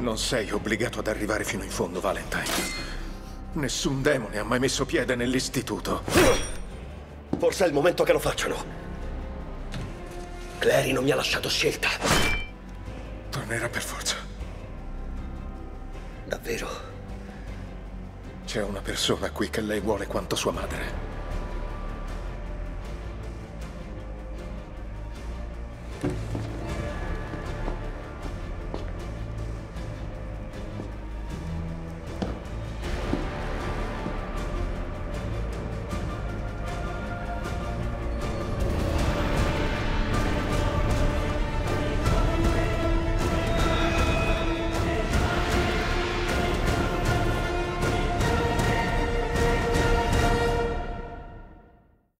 Non sei obbligato ad arrivare fino in fondo, Valentine. Nessun demone ha mai messo piede nell'istituto. Forse è il momento che lo facciano. Clary non mi ha lasciato scelta. Tornerà per forza. Davvero? C'è una persona qui che lei vuole quanto sua madre.